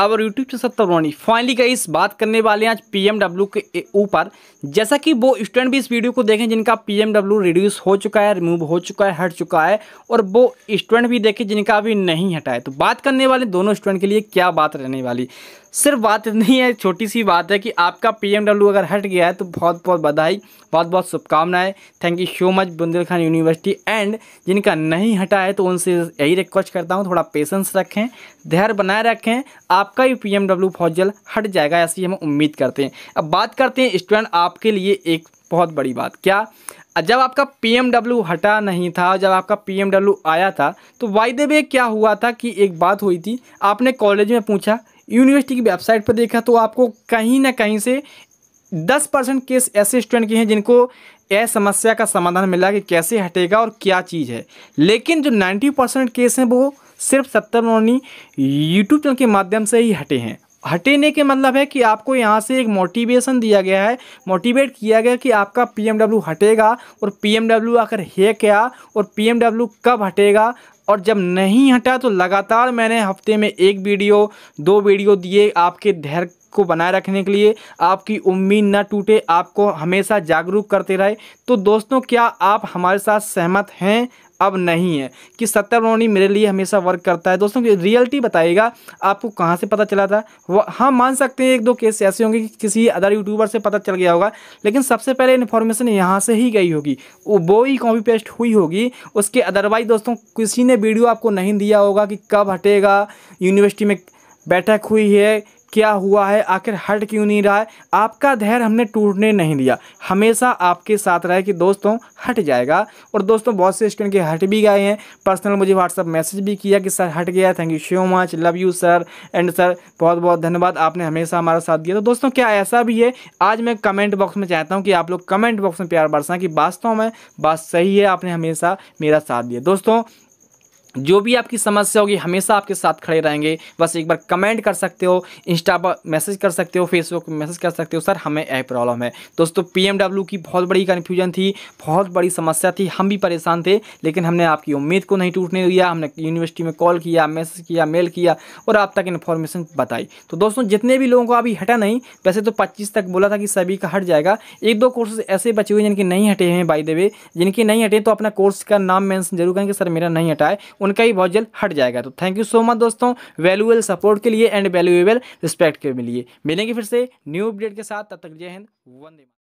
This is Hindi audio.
अब यूट्यूब से सत्तर फाइनली का इस बात करने वाले हैं आज पीएमडब्ल्यू के ऊपर। जैसा कि वो स्टूडेंट भी इस वीडियो को देखें जिनका पीएमडब्ल्यू रिड्यूस हो चुका है रिमूव हो चुका है, हट चुका है और वो स्टूडेंट भी देखें जिनका अभी नहीं हटा है। तो बात करने वाले दोनों स्टूडेंट के लिए क्या बात रहने वाली? सिर्फ़ बात नहीं है, छोटी सी बात है कि आपका पीएमडब्ल्यू अगर हट गया है तो बहुत बहुत बधाई, बहुत बहुत शुभकामनाएँ। Thank you so much Bundelkhand university and जिनका नहीं हटा है तो उनसे यही रिक्वेस्ट करता हूँ, थोड़ा पेशेंस रखें, धैर्य बनाए रखें, आपका भी पी एम बहुत जल्द हट जाएगा, ऐसी हम उम्मीद करते हैं। अब बात करते हैं स्टूडेंट आपके लिए एक बहुत बड़ी बात, क्या? जब आपका पीएमडब्ल्यू हटा नहीं था, जब आपका पीएमडब्ल्यू आया था तो वायदे में क्या हुआ था कि एक बात हुई थी, आपने कॉलेज में पूछा यूनिवर्सिटी की वेबसाइट पर देखा तो आपको कहीं ना कहीं से दस परसेंट केस ऐसे स्टूडेंट के हैं जिनको यह समस्या का समाधान मिला कि कैसे हटेगा और क्या चीज़ है। लेकिन जो नाइन्टी परसेंट केस हैं वो सिर्फ़ सत्तर नौनी यूट्यूब चैनल के माध्यम से ही हटे हैं। हटेने के मतलब है कि आपको यहाँ से एक मोटिवेशन दिया गया है। मोटिवेट किया गया कि आपका पीएमडब्ल्यू हटेगा और पीएमडब्ल्यू आकर है क्या और पीएमडब्ल्यू कब हटेगा? और जब नहीं हटा तो लगातार मैंने हफ़्ते में एक वीडियो, दो वीडियो दिए आपके धैर्य को बनाए रखने के लिए। आपकी उम्मीद न टूटे, आपको हमेशा जागरूक करते रहे। तो दोस्तों, क्या आप हमारे साथ सहमत हैं? अब नहीं है कि सत्तर रोनी मेरे लिए हमेशा वर्क करता है। दोस्तों रियलिटी बताइएगा, आपको कहाँ से पता चला था? हाँ मान सकते हैं एक दो केस ऐसे होंगे कि किसी अदर यूट्यूबर से पता चल गया होगा, लेकिन सबसे पहले इन्फॉर्मेशन यहाँ से ही गई होगी। वो ही कॉपी पेस्ट हुई होगी। उसके अदरवाइज़ दोस्तों, किसी ने वीडियो आपको नहीं दिया होगा कि कब हटेगा। यूनिवर्सिटी में बैठक हुई है क्या हुआ है? आखिर हट क्यों नहीं रहा है? आपका धैर्य हमने टूटने नहीं दिया। हमेशा आपके साथ रहे कि दोस्तों, हट जाएगा। और दोस्तों, बहुत से स्टूडेंट के हट भी गए हैं। पर्सनल मुझे व्हाट्सअप मैसेज भी किया कि, सर, हट गया thank you so much love you sir and sir बहुत बहुत धन्यवाद। आपने हमेशा हमारा साथ दिया। तो दोस्तों, क्या ऐसा भी है? आज मैं कमेंट बॉक्स में चाहता हूँ कि आप लोग कमेंट बॉक्स में प्यार बरसा कि वास्तव में बात सही है। आपने हमेशा मेरा साथ दिया। दोस्तों जो भी आपकी समस्या होगी, हमेशा आपके साथ खड़े रहेंगे। बस एक बार कमेंट कर सकते हो, इंस्टा पर मैसेज कर सकते हो फेसबुक पर मैसेज कर सकते हो, सर, हमें यह प्रॉब्लम है। दोस्तों, पीएमडब्ल्यू की बहुत बड़ी कन्फ्यूज़न थी, बहुत बड़ी समस्या थी, हम भी परेशान थे, लेकिन हमने आपकी उम्मीद को नहीं टूटने दिया, हमने यूनिवर्सिटी में कॉल किया मैसेज किया मेल किया, और आप तक इन्फॉर्मेशन बताई। तो दोस्तों, जितने भी लोगों को अभी हटा नहीं, वैसे तो पच्चीस तक बोला था कि सभी का हट जाएगा। एक दो कोर्सेज ऐसे बचे हुए जिनके नहीं हटे हैं बाई देवे जिनके नहीं हटे तो अपना कोर्स का नाम मैंसन ज़रूर करें कि सर, मेरा नहीं हटा है। उनका ही बहुत जल्द हट जाएगा। तो थैंक यू सो मच दोस्तों। वैल्यूएबल सपोर्ट के लिए एंड वैल्यूएबल रिस्पेक्ट के लिए। मिलेंगे फिर से न्यू अपडेट के साथ। तब तक जय हिंद, वंदे